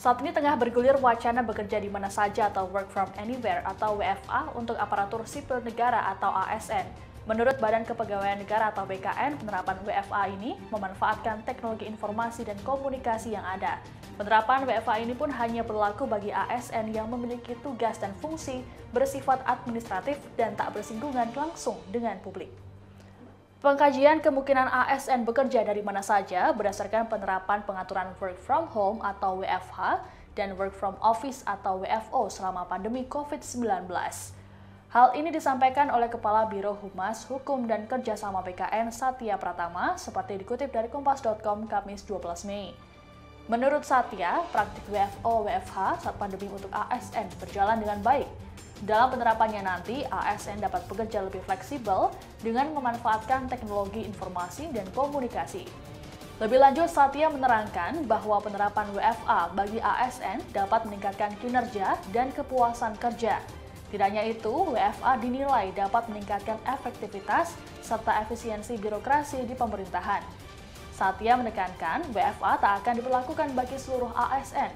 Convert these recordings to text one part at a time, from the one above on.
Saat ini tengah bergulir wacana bekerja di mana saja atau work from anywhere atau WFA untuk aparatur sipil negara atau ASN. Menurut Badan Kepegawaian Negara atau BKN, penerapan WFA ini memanfaatkan teknologi informasi dan komunikasi yang ada. Penerapan WFA ini pun hanya berlaku bagi ASN yang memiliki tugas dan fungsi bersifat administratif dan tak bersinggungan langsung dengan publik. Pengkajian kemungkinan ASN bekerja dari mana saja berdasarkan penerapan pengaturan work from home atau WFH dan work from office atau WFO selama pandemi COVID-19. Hal ini disampaikan oleh Kepala Biro Humas, Hukum dan Kerjasama BKN Satya Pratama seperti dikutip dari kompas.com Kamis 12 Mei. Menurut Satya, praktik WFO WFH saat pandemi untuk ASN berjalan dengan baik dalam penerapannya nanti, ASN dapat bekerja lebih fleksibel dengan memanfaatkan teknologi informasi dan komunikasi. Lebih lanjut, Satya menerangkan bahwa penerapan WFA bagi ASN dapat meningkatkan kinerja dan kepuasan kerja. Tidak hanya itu, WFA dinilai dapat meningkatkan efektivitas serta efisiensi birokrasi di pemerintahan. Satya menekankan WFA tak akan diberlakukan bagi seluruh ASN,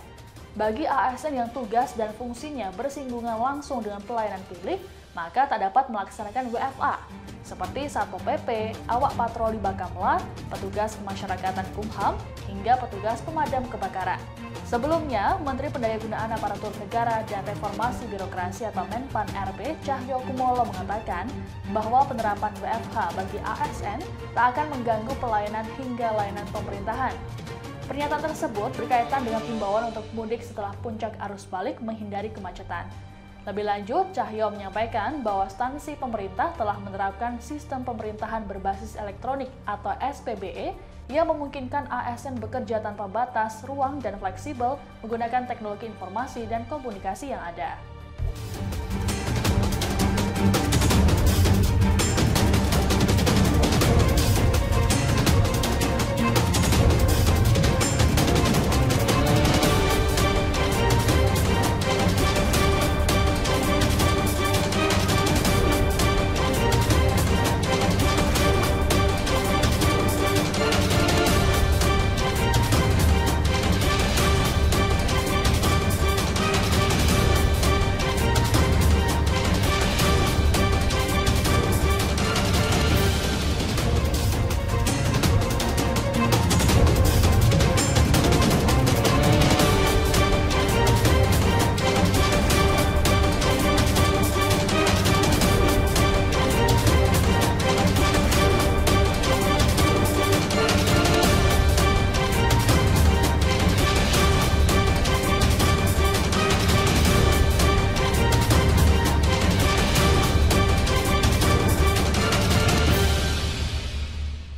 bagi ASN yang tugas dan fungsinya bersinggungan langsung dengan pelayanan publik, maka tak dapat melaksanakan WFA, seperti Satpol PP, awak patroli Bakamla, petugas pemasyarakatan Kumham, hingga petugas pemadam kebakaran. Sebelumnya, Menteri Pendayagunaan Aparatur Negara dan Reformasi Birokrasi atau Menpan RB Cahyo Kumolo mengatakan bahwa penerapan WFH bagi ASN tak akan mengganggu pelayanan hingga layanan pemerintahan. Pernyataan tersebut berkaitan dengan himbauan untuk mudik setelah puncak arus balik menghindari kemacetan. Lebih lanjut, Cahyo menyampaikan bahwa stansi pemerintah telah menerapkan sistem pemerintahan berbasis elektronik atau SPBE yang memungkinkan ASN bekerja tanpa batas, ruang, dan fleksibel menggunakan teknologi informasi dan komunikasi yang ada.